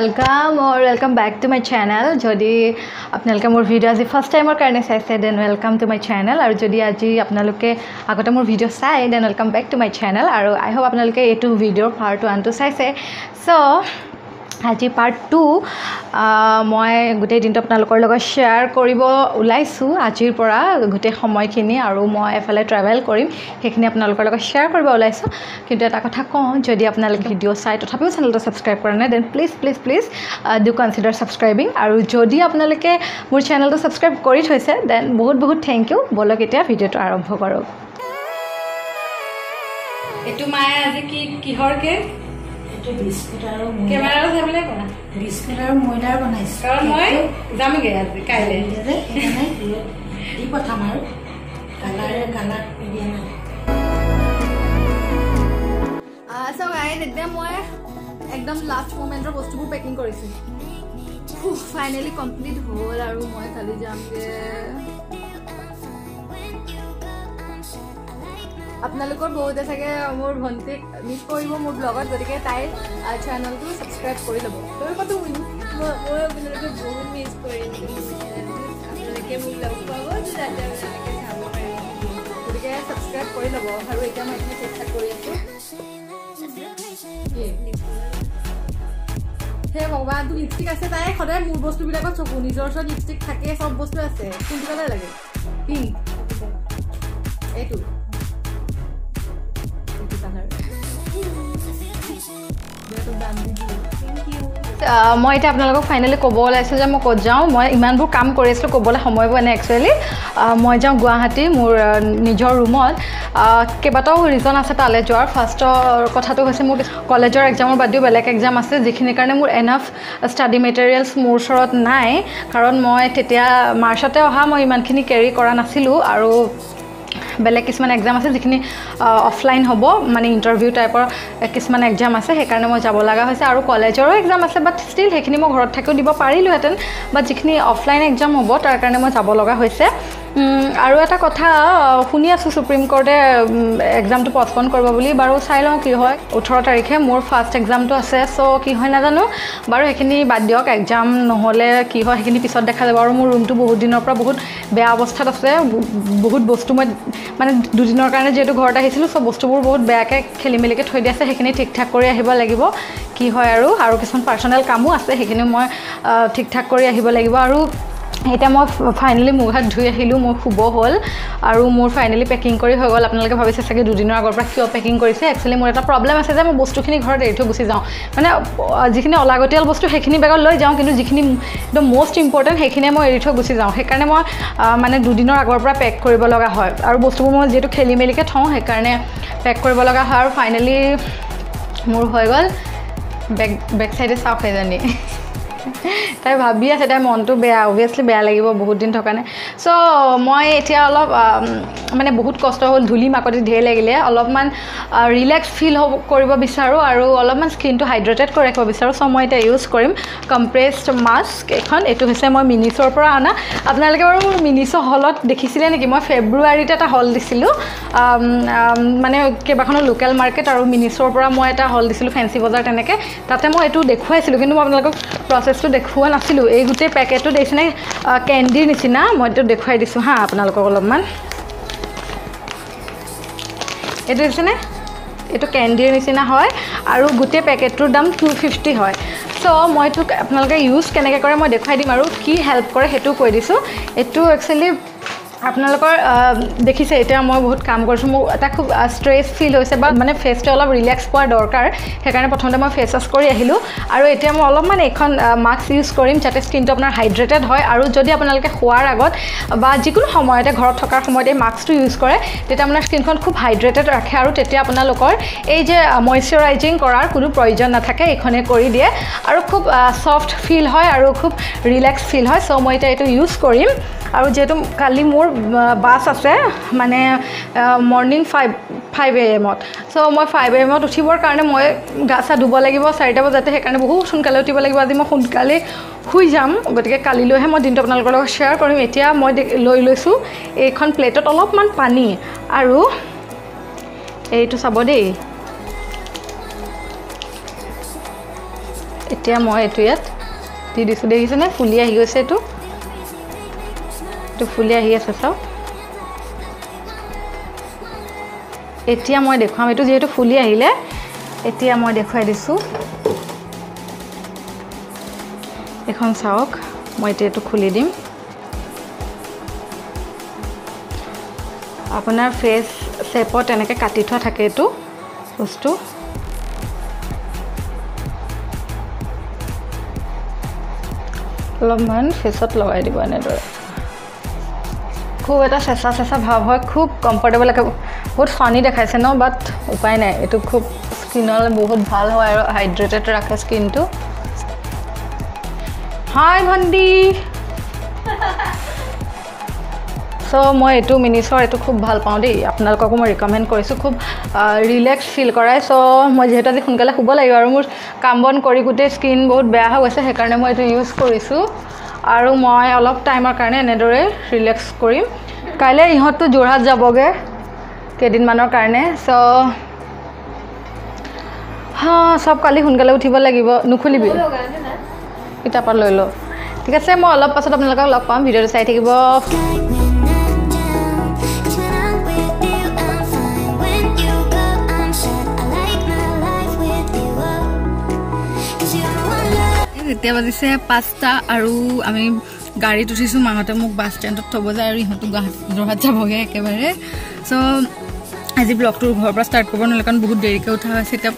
Welcome or welcome back to my channel যদি আপোনালোকে মোৰ ভিডিঅ' আজি ফাৰ্ষ্ট টাইমৰ কাৰণে চাইছে then welcome to my channel আৰু যদি আজি আপোনালোকে আগতে মোৰ ভিডিঅ' চাই then welcome back to my channel আৰু আই হোপ আপোনালোকে এইটো ভিডিঅ'ৰ পাৰ্ট ওৱানটো চাইছে ছ' আজি পাৰ্ট টু মই গোটেই দিনটো আপোনালোকৰ লগত শ্বেয়াৰ কৰিব ওলাইছোঁ। আজিৰ পৰা গোটেই সময়খিনি আৰু মই এফালে ট্ৰেভেল কৰিম সেইখিনি আপোনালোকৰ লগত শ্বেয়াৰ কৰিব ওলাইছোঁ। কিন্তু এটা কথা কওঁ যদি আপোনালোকে ভিডিঅ' চাই তথাপিও চেনেলটো ছাবস্ক্ৰাইব কৰা নাই then please please please do consider subscribing আৰু যদি আপোনালোকে মোৰ চেনেলটো ছাবস্ক্ৰাইব কৰি থৈছে দেন বহুত বহুত থেংক ইউ ব'লক এতিয়া ভিডিঅ'টো আৰম্ভ কৰোঁ এইটো মায়ে আজি কি কিহৰ কেক এইটো বিস্কুট আৰু কেমেৰাটো চাবলৈ কোৱা বিস্কুট আৰু ময়দাৰ বনাইছো কাৰণ মই যামগৈ আজি কাইলৈ সেইকাৰণে দি- পঠাম আৰু কালাৰে কালাৰ দিয়া নাই এতিয়া মই একদম লাষ্ট মমেণ্টৰ বস্তুবোৰ পেকিং কৰিছোঁ। ফাইনেলি কমপ্লিট হ'ল আৰু মই কালি যামগৈ। আপোনালোকৰ বহুতে চাগে মোৰ ভণ্টিক মিছ কৰিব মোৰ ব্লগত গতিকে তাইৰ চেনেলটো ছাবস্ক্ৰাইব কৰি ল'ব। তই মই আপোনালোকে বহুত মিছ কৰিছোঁ আপোনালোকে মোক লগ পাব যাতে আপোনালোকে চাব পাৰিব। গতিকে ছাবস্ক্ৰাইব কৰি ল'ব আৰু এতিয়া মই এইখিনি চেষ্টা কৰি আছোঁ। হে ভগৱান তোৰ লিপষ্টিক আছে তাই? সদায় মোৰ বস্তুবিলাকত চকু নিজৰ ওচৰত লিপষ্টিক থাকে চব বস্তু আছে। কোনটো কালাৰ লাগে? পিংক এইটো। মই এতিয়া আপোনালোকক ফাইনেলি ক'ব ওলাইছোঁ যে মই ক'ত যাওঁ। মই ইমানবোৰ কাম কৰি আছিলোঁ ক'বলৈ সময় পোৱা নাই একচুৱেলি মই যাওঁ গুৱাহাটী মোৰ নিজৰ ৰুমত। কেইবাটাও ৰিজন আছে তালৈ যোৱাৰ। ফাৰ্ষ্টৰ কথাটো হৈছে মোৰ কলেজৰ এক্সামৰ বাদেও বেলেগ এক্সাম আছে যিখিনিৰ কাৰণে মোৰ এনাফ ষ্টাডি মেটেৰিয়েলছ মোৰ ওচৰত নাই। কাৰণ মই তেতিয়া মাৰ্চতে অহা মই ইমানখিনি কেৰি কৰা নাছিলোঁ। আৰু বেলেগ কিছুমান এক্সাম আছে যিখিনি অফলাইন হ'ব মানে ইণ্টাৰভিউ টাইপৰ কিছুমান এক্সাম আছে সেইকাৰণে মই যাব লগা হৈছে। আৰু কলেজৰো এক্সাম আছে বাট ষ্টিল সেইখিনি মই ঘৰত থাকিও দিব পাৰিলোহেঁতেন। বাট যিখিনি অফলাইন এক্সাম হ'ব তাৰ কাৰণে মই যাব লগা হৈছে। আৰু এটা কথা শুনি আছোঁ ছুপ্ৰিম কোৰ্টে এক্সামটো পষ্টপন কৰিব বুলি বাৰু চাই লওঁ কি হয়। ওঠৰ তাৰিখে মোৰ ফাৰ্ষ্ট এক্সামটো আছে চ' কি হয় নাজানো। বাৰু সেইখিনি বাদ দিয়ক এক্সাম নহ'লে কি হয় সেইখিনি পিছত দেখা যাব। আৰু মোৰ ৰুমটো বহুত দিনৰ পৰা বহুত বেয়া অৱস্থাত আছে। বহুত বস্তু মই মানে দুদিনৰ কাৰণে যিহেতু ঘৰত আহিছিলোঁ চব বস্তুবোৰ বহুত বেয়াকৈ খেলি মেলিকৈ থৈ দিয়া আছে সেইখিনি ঠিক ঠাক কৰি আহিব লাগিব। কি হয় আৰু আৰু কিছুমান পাৰ্চনেল কামো আছে সেইখিনি মই ঠিক ঠাক কৰি আহিব লাগিব। আৰু এতিয়া মই ফাইনেলি মুখ হাত ধুই আহিলোঁ মোৰ শুব হ'ল আৰু মোৰ ফাইনেলি পেকিং কৰি হৈ গ'ল। আপোনালোকে ভাবিছে চাগে দুদিনৰ আগৰ পৰা কিয় পেকিং কৰিছে। একচুৱেলি মোৰ এটা প্ৰব্লেম আছে যে মই বস্তুখিনি ঘৰত এৰি থৈ গুচি যাওঁ। মানে যিখিনি অলাগতিয়াল বস্তু সেইখিনি বেগত লৈ যাওঁ কিন্তু যিখিনি একদম মষ্ট ইম্পৰ্টেণ্ট সেইখিনিয়ে মই এৰি থৈ গুচি যাওঁ। সেইকাৰণে মই মানে দুদিনৰ আগৰ পৰা পেক কৰিব লগা হয়। আৰু বস্তুবোৰ মই যিহেতু খেলি মেলিকৈ থওঁ সেইকাৰণে পেক কৰিব লগা হয়। আৰু ফাইনেলি মোৰ হৈ গ'ল। বেক বেক চাইডে চাওক সেইজনী। তাই ভাবি আছে তাইৰ মনটো বেয়া অভিয়াছলি বেয়া লাগিব বহুত দিন থকা নাই। চ' মই এতিয়া অলপ মানে বহুত কষ্ট হ'ল ধূলি মাকতি ঢেৰ লাগিলে। অলপমান ৰিলেক্স ফিল হ'ব কৰিব বিচাৰোঁ আৰু অলপমান স্কিনটো হাইড্ৰেটেড কৰি ৰাখিব বিচাৰোঁ। চ' মই এতিয়া ইউজ কৰিম কম্প্ৰেছড মাস্ক এখন। এইটো হৈছে মই মিনিছৰ পৰা অনা। আপোনালোকে বাৰু মোৰ মিনিছ হলত দেখিছিলে নেকি? মই ফেব্ৰুৱাৰীত এটা হল দিছিলোঁ। মানে কেইবাখনো লোকেল মাৰ্কেট আৰু মিনিছৰ পৰা মই এটা হল দিছিলোঁ ফেঞ্চি বজাৰ তেনেকৈ। তাতে মই এইটো দেখুৱাইছিলোঁ কিন্তু মই আপোনালোকক প্ৰচেছটো দেখুওৱা নাছিলোঁ। এই গোটেই পেকেটটো দেখিছেনে? কেণ্ডিৰ নিচিনা। মই এইটো দেখুৱাই দিছোঁ হাঁ আপোনালোকক অলপমান। এইটো দেখিছেনে? এইটো কেণ্ডিৰ নিচিনা হয় আৰু গোটেই পেকেটটোৰ দাম টু ফিফটি হয়। চ' মই এইটো আপোনালোকে ইউজ কেনেকৈ কৰে মই দেখুৱাই দিম আৰু কি হেল্প কৰে সেইটোও কৈ দিছোঁ। এইটো একচুৱেলি আপোনালোকৰ দেখিছে এতিয়া মই বহুত কাম কৰিছোঁ। মোৰ এটা খুব ষ্ট্ৰেছ ফিল হৈছে বা মানে ফেচটো অলপ ৰিলেক্স পোৱাৰ দৰকাৰ। সেইকাৰণে প্ৰথমতে মই ফেচ ৱাছ কৰি আহিলোঁ। আৰু এতিয়া মই অলপমান এইখন মাস্ক ইউজ কৰিম যাতে স্কিনটো আপোনাৰ হাইড্ৰেটেড হয়। আৰু যদি আপোনালোকে শোৱাৰ আগত বা যিকোনো সময়তে ঘৰত থকাৰ সময়ত এই মাস্কটো ইউজ কৰে তেতিয়া আপোনাৰ স্কিনখন খুব হাইড্ৰেটেড ৰাখে। আৰু তেতিয়া আপোনালোকৰ এই যে মইশ্চাৰাইজিং কৰাৰ কোনো প্ৰয়োজন নাথাকে এইখনে কৰি দিয়ে। আৰু খুব ছফ্ট ফিল হয় আৰু খুব ৰিলেক্স ফিল হয়। চ' মই এতিয়া এইটো ইউজ কৰিম। আৰু যিহেতু কালি মোৰ বাছ আছে মানে মৰ্ণিং ফাইভ ফাইভ এ এমত চ' মই ফাইভ এ এমত উঠিবৰ কাৰণে মই গা চা ধুব লাগিব চাৰিটা বজাতে সেইকাৰণে বহুত সোনকালে উঠিব লাগিব। আজি মই সোনকালে শুই যাম গতিকে কালিলৈহে মই দিনটো আপোনালোকৰ লগত শ্বেয়াৰ কৰিম। এতিয়া মই লৈ লৈছোঁ এইখন প্লেটত অলপমান পানী আৰু এইটো চাব দেই। এতিয়া মই এইটো ইয়াত দি দিছোঁ। দেখিছেনে? ফুলি আহি গৈছে এইটো। এইটো ফুলি আহি আছে চাওক। এতিয়া মই দেখুৱাম এইটো যিহেতু ফুলি আহিলে এতিয়া মই দেখুৱাই দিছোঁ। এখন চাওক মই এতিয়া এইটো খুলি দিম। আপোনাৰ ফেচ শ্বেপত এনেকৈ কাটি থোৱা থাকে এইটো বস্তু। অলপমান ফেচত লগাই দিব এনেদৰে। খুব এটা চেঁচা চেঁচা ভাৱ হয় খুব কমফৰ্টেবল লাগে। বহুত ফানি দেখাইছে ন বাট উপায় নাই। এইটো খুব স্কিনলৈ বহুত ভাল হয় আৰু হাইড্ৰেটেড ৰাখে স্কিনটো হাই ভণ্টি! চ' মই এইটো মিনিছৰ এইটো খুব ভাল পাওঁ দেই। আপোনালোককো মই ৰিকমেণ্ড কৰিছোঁ। খুব ৰিলেক্স ফিল কৰাই। চ' মই যিহেতু আজি সোনকালে শুব লাগিব আৰু মোৰ কাম বন কৰি গোটেই স্কিন বহুত বেয়া হৈ গৈছে সেইকাৰণে মই এইটো ইউজ কৰিছোঁ। আৰু মই অলপ টাইমৰ কাৰণে এনেদৰে ৰিলেক্স কৰিম। কাইলৈ ইহঁতটো যোৰহাট যাবগৈ কেইদিনমানৰ কাৰণে চ' হা চব কালি সোনকালে উঠিব লাগিব নুখুলিবি? কিতাপত লৈ লওঁ ঠিক আছে মই অলপ পাছত আপোনালোকক লগ পাম ভিডিঅ'টো চাই থাকিব। এতিয়া বাজিছে পাঁচটা আৰু আমি গাড়ীত উঠিছোঁ মাহঁতে মোক বাছ ষ্টেণ্ডত থ'ব যায় আৰু ইহঁতো যোৰহাট যাবগৈ একেবাৰে। চ' আজি ব্লগটো ঘৰৰ পৰা ষ্টাৰ্ট কৰিব নোৱাৰিলে কাৰণ বহুত দেৰিকৈ উঠা হৈছে এতিয়া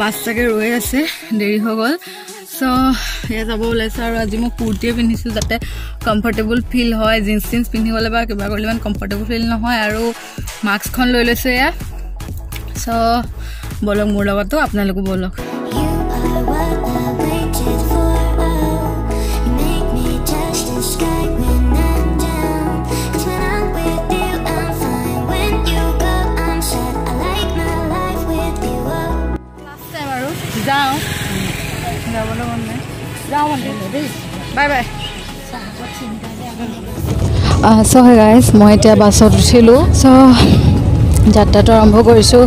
বাছ চাগে ৰৈ আছে দেৰি হৈ গ'ল। চ' এয়া যাব ওলাইছোঁ আৰু আজি মই কুৰ্তিয়ে পিন্ধিছোঁ যাতে কমফৰ্টেবল ফিল হয় জিন্স চিন্স পিন্ধিবলৈ বা কিবা কৰিলে ইমান কমফৰ্টেবল ফিল নহয় আৰু মাস্কখন লৈ লৈছোঁ এয়া। চ' ব'লক মোৰ লগতো আপোনালোকো ব'লক। যাওঁ যাবলৈ মন নাই যাওঁ মানে দেই বাই বাই চ' গাইজ মই এতিয়া বাছত উঠিলোঁ। চ' যাত্ৰাটো আৰম্ভ কৰিছোঁ।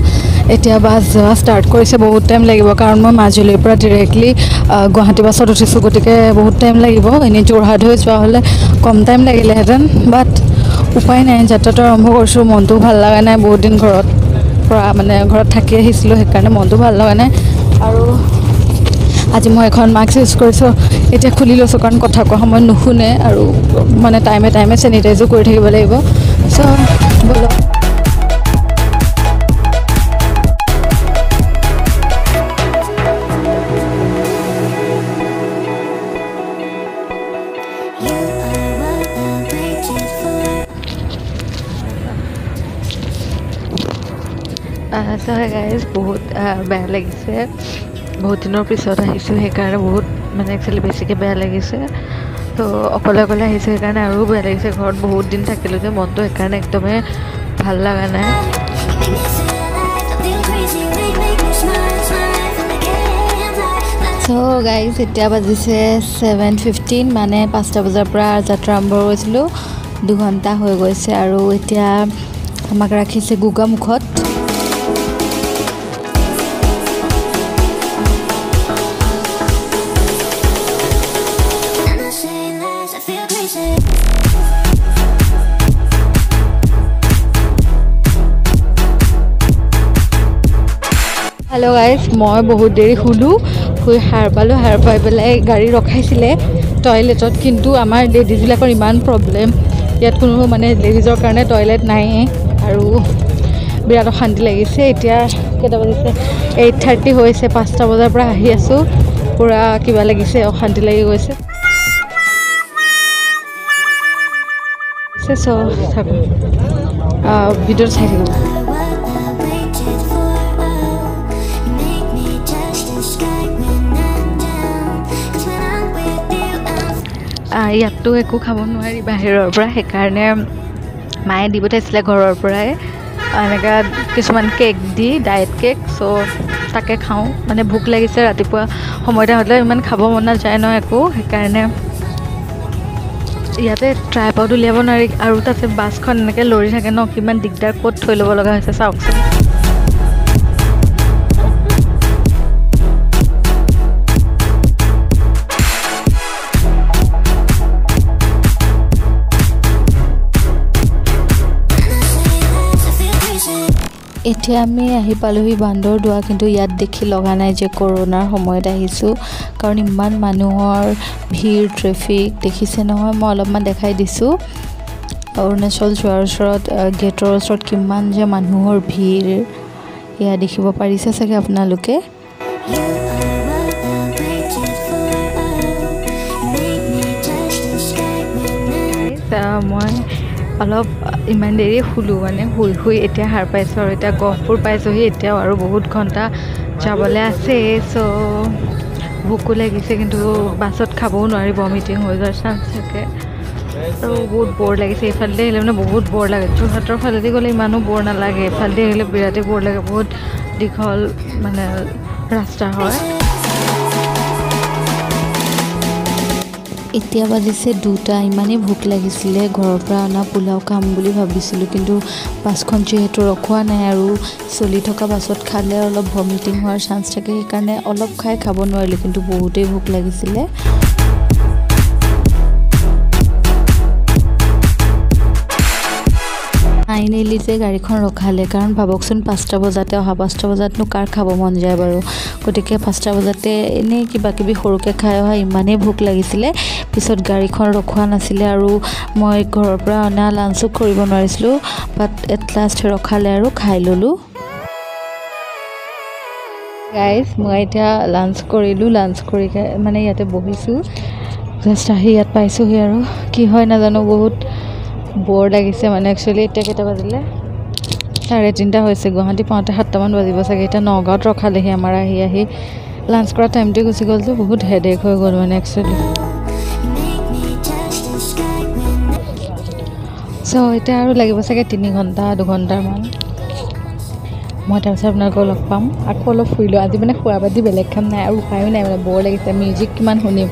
এতিয়া বাছ যোৱা ষ্টাৰ্ট কৰিছে বহুত টাইম লাগিব। কাৰণ মই মাজুলীৰ পৰা ডিৰেক্টলি গুৱাহাটী বাছত উঠিছোঁ। গতিকে বহুত টাইম লাগিব। এনেই যোৰহাট হৈ যোৱা হ'লে কম টাইম লাগিলেহেঁতেন। বাট উপায় নাই। যাত্ৰাটো আৰম্ভ কৰিছোঁ। মনটো ভাল লগা নাই। বহুত দিন ঘৰত পৰা মানে ঘৰত থাকি আহিছিলোঁ। সেইকাৰণে মনটো ভাল লগা নাই। আৰু আজি মই এখন মাস্ক ইউজ কৰিছোঁ এতিয়া খুলি লৈছোঁ কাৰণ কথা কোৱা সময়ত নুশুনে আৰু মানে টাইমে টাইমে চেনিটাইজো কৰি থাকিব লাগিব। চ' ব'লক চ' গাইজ বহুত বেয়া লাগিছে। বহুত দিনৰ পিছত আহিছোঁ সেইকাৰণে বহুত মানে একচুৱেলি বেছিকৈ বেয়া লাগিছে। তো অকলে অকলে আহিছোঁ সেইকাৰণে আৰু বেয়া লাগিছে। ঘৰত বহুত দিন থাকিলোঁ যে মনটো সেইকাৰণে একদমেই ভাল লগা নাই। চ' গাইজ এতিয়া বাজিছে ছেভেন ফিফটিন মানে পাঁচটা বজাৰ পৰা যাত্ৰা আৰম্ভ কৰিছিলোঁ দুঘণ্টা হৈ গৈছে আৰু এতিয়া আমাক ৰাখিছে গোগামুখত হেল্ল' গাইজ মই বহুত দেৰি শুলোঁ শুই সাৰ পালোঁ সাৰ পাই পেলাই গাড়ী ৰখাইছিলে টয়লেটত কিন্তু আমাৰ লেডিজবিলাকৰ ইমান প্ৰব্লেম ইয়াত কোনো মানে লেডিজৰ কাৰণে টয়লেট নায়েই আৰু বিৰাট অশান্তি লাগিছে। এতিয়া কেইটা বাজিছে? এইট থাৰ্টি হৈছে পাঁচটা বজাৰ পৰা আহি আছোঁ। পূৰা কিবা লাগিছে অশান্তি লাগি গৈছে। চ' ভিডিঅ'টো চাই থাকিব। ইয়াততো একো খাব নোৱাৰি বাহিৰৰ পৰা সেইকাৰণে মায়ে দি পঠাইছিলে ঘৰৰ পৰাই। এনেকৈ কিছুমান কেক দি ডায়েট কেক চ' তাকে খাওঁ। মানে ভোক লাগিছে ৰাতিপুৱা সময়তে হ'লে ইমান খাব মন নাযায় ন একো সেইকাৰণে ইয়াতে ট্ৰাইপত উলিয়াব নোৱাৰি। আৰু তাতে বাছখন এনেকৈ লৰি থাকে ন কিমান দিগদাৰ ক'ত থৈ ল'ব লগা হৈছে চাওকচোন। এতিয়া আমি আহি পালোহি বান্দৰদোৱা কিন্তু ইয়াত দেখি লগা নাই যে কৰোণাৰ সময়ত আহিছোঁ। কাৰণ ইমান মানুহৰ ভিৰ ট্ৰেফিক দেখিছে নহয় মই অলপমান দেখাই দিছোঁ। অৰুণাচল যোৱাৰ ওচৰত গেটৰ ওচৰত কিমান যে মানুহৰ ভিৰ এয়া দেখিব পাৰিছে চাগে আপোনালোকে? মই অলপ ইমান দেৰি শুলোঁ মানে শুই শুই এতিয়া সাৰ পাইছোঁ আৰু এতিয়া গহপুৰ পাইছোঁহি এতিয়াও আৰু বহুত ঘণ্টা যাবলৈ আছে চ' ভোকো লাগিছে কিন্তু বাছত খাবও নোৱাৰি ভমিটিং হৈ যোৱাৰ চান্স থাকে। আৰু বহুত ব'ৰ লাগিছে এইফালেদি আহিলে মানে বহুত ব'ৰ লাগে যোৰহাটৰ ফালেদি গ'লে ইমানো ব'ৰ নালাগে এইফালেদি আহিলে বিৰাটেই ব'ৰ লাগে বহুত দীঘল মানে ৰাস্তা হয়। এতিয়া বাজিছে দুটা ইমানেই ভোক লাগিছিলে ঘৰৰ পৰা অনা পোলাও খাম বুলি ভাবিছিলোঁ কিন্তু বাছখন যিহেতু ৰখোৱা নাই আৰু চলি থকা বাছত খালে অলপ ভমিটিং হোৱাৰ চান্স থাকে সেইকাৰণে অলপ খাই খাব নোৱাৰিলোঁ কিন্তু বহুতেই ভোক লাগিছিলে। ফাইনেলি যে গাড়ীখন ৰখালে কাৰণ ভাবকচোন পাঁচটা বজাতে অহা পাঁচটা বজাতনো কাৰ খাব মন যায় বাৰু। গতিকে পাঁচটা বজাতে এনেই কিবা কিবি সৰুকৈ খাই অহা ইমানেই ভোক লাগিছিলে। পিছত গাড়ীখন ৰখোৱা নাছিলে আৰু মই ঘৰৰ পৰা অনা লাঞ্চো কৰিব নোৱাৰিছিলোঁ বাট এট লাষ্ট ৰখালে আৰু খাই ল'লোঁ। গাইজ মই এতিয়া লাঞ্চ কৰিলোঁ লাঞ্চ কৰি মানে ইয়াতে বহিছোঁ। জাষ্ট আহি ইয়াত পাইছোঁহি আৰু। কি হয় নাজানো বহুত ব'ৰ লাগিছে মানে একচুৱেলি এতিয়া কেইটা বাজিলে চাৰে তিনিটা হৈছে গুৱাহাটী পাওঁতে সাতটামান বাজিব চাগে এতিয়া নগাঁৱত ৰখালেহি আমাৰ আহি আহি লাঞ্চ কৰা টাইমটোৱে গুচি গ'ল যে বহুত হেডেক হৈ গ'ল মানে একচুৱেলি চ' এতিয়া আৰু লাগিব চাগে তিনি ঘণ্টা দুঘণ্টামান। মই তাৰপিছত আপোনালোকক লগ পাম। আকৌ অলপ ফুৰিলোঁ। আজি মানে খোৱা বাদি বেলেগ কাম নাই আৰু উপায়ো নাই মানে ব'ৰ লাগিছে। মিউজিক কিমান শুনিম।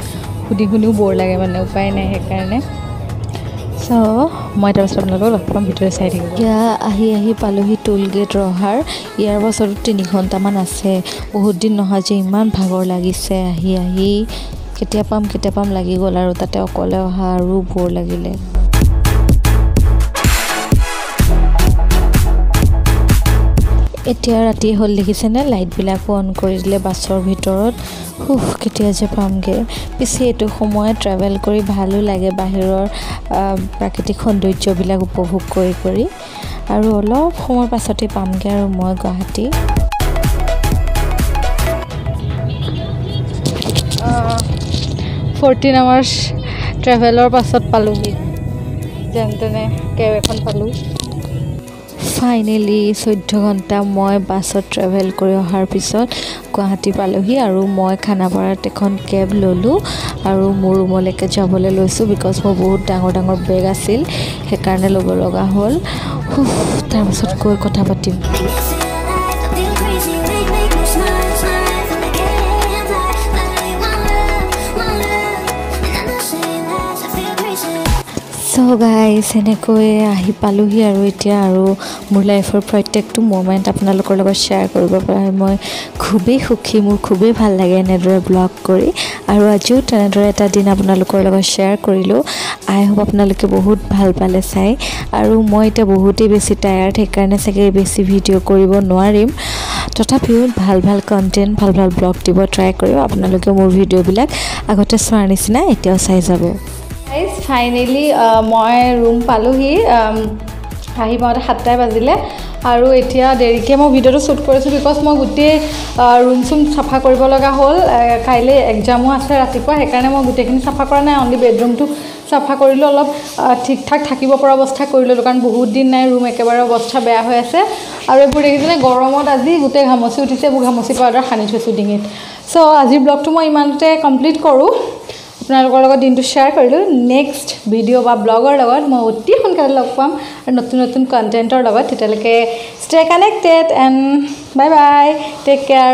সুধি শুনিও ব'ৰ লাগে মানে উপায় নাই সেইকাৰণে। চ' মই তাৰপিছত আপোনালোকক লগ পাম ভিতৰে চাই থাকিব। এতিয়া আহি আহি পালোহি টোল গেট ৰহাৰ। ইয়াৰ পাছতো তিনি ঘণ্টামান আছে। বহুত দিন নহয় যে ইমান ভাগৰ লাগিছে। আহি আহি কেতিয়া পাম কেতিয়া পাম লাগি গ'ল আৰু তাতে অকলে অহা আৰু ব'ৰ লাগিলে। এতিয়া ৰাতি হ'ল দেখিছেনে? লাইটবিলাকো অন কৰি দিলে বাছৰ ভিতৰত। সুখ কেতিয়া যে পামগৈ। পিছে এইটো সময়ত ট্ৰেভেল কৰি ভালো লাগে বাহিৰৰ প্ৰাকৃতিক সৌন্দৰ্যবিলাক উপভোগ কৰি কৰি। আৰু অলপ সময়ৰ পাছতে পামগৈ আৰু মই গুৱাহাটী। ফৰ্টিন আৱাৰ্ছ ট্ৰেভেলৰ পাছত পালোঁহি। যেন তেনে কেব এখন পালোঁ। ফাইনেলি চৈধ্য ঘণ্টা মই বাছত ট্ৰেভেল কৰি অহাৰ পিছত গুৱাহাটী পালোহি আৰু মই খানাপাৰাত এখন কেব ল'লোঁ আৰু মোৰ ৰুমলৈকে যাবলৈ লৈছোঁ বিকজ মোৰ বহুত ডাঙৰ ডাঙৰ বেগ আছিল সেইকাৰণে ল'ব লগা হ'ল। তাৰপিছত গৈ কথা পাতিম। চ' গাইজ এনেকৈ আহি পালোহি আৰু এতিয়া আৰু মোৰ লাইফৰ প্ৰত্যেকটো মমেণ্ট আপোনালোকৰ লগত শ্বেয়াৰ কৰিব পৰা। মই খুবেই সুখী মোৰ খুবেই ভাল লাগে এনেদৰে ব্লগ কৰি। আৰু আজিও তেনেদৰে এটা দিন আপোনালোকৰ লগত শ্বেয়াৰ কৰিলোঁ। আই হোপ আপোনালোকে বহুত ভাল পালে চাই। আৰু মই এতিয়া বহুতেই বেছি টায়াৰ্ড সেইকাৰণে চাগে বেছি ভিডিঅ' কৰিব নোৱাৰিম। তথাপিও ভাল ভাল কণ্টেণ্ট ভাল ভাল ব্লগ দিব ট্ৰাই কৰিম আপোনালোকে মোৰ ভিডিঅ'বিলাক আগতে চোৱাৰ নিচিনা এতিয়াও চাই যাব। ফাইনেলি মই ৰুম পালোহি um, আহি পাওঁতে সাতটাই বাজিলে। আৰু এতিয়া দেৰিকৈ মই ভিডিঅ'টো শ্বুট কৰিছোঁ বিকজ মই গোটেই ৰুম চুম চাফা কৰিব লগা হ'ল। কাইলৈ এক্সামো আছে ৰাতিপুৱা সেইকাৰণে মই গোটেইখিনি চাফা কৰা নাই। অনলি বেডৰুমটো চাফা কৰিলোঁ অলপ ঠিক ঠাক থাকিব পৰা অৱস্থা কৰি ল'লোঁ কাৰণ বহুত দিন নাই ৰুম একেবাৰে অৱস্থা বেয়া হৈ আছে। আৰু এইবোৰ দেখিছেনে গৰমত আজি গোটেই ঘামচি উঠিছে এইবোৰ ঘামচি পাউডাৰ সানি থৈছোঁ ডিঙিত চ' আজিৰ ব্লগটো মই ইমানতে কমপ্লিট কৰোঁ। আপোনালোকৰ লগত দিনটো শ্বেয়াৰ কৰিলোঁ। নেক্সট ভিডিঅ' বা ব্লগৰ লগত মই অতি সোনকালে লগ পাম আৰু নতুন নতুন কণ্টেণ্টৰ লগত। তেতিয়ালৈকে stay connected and bye bye take care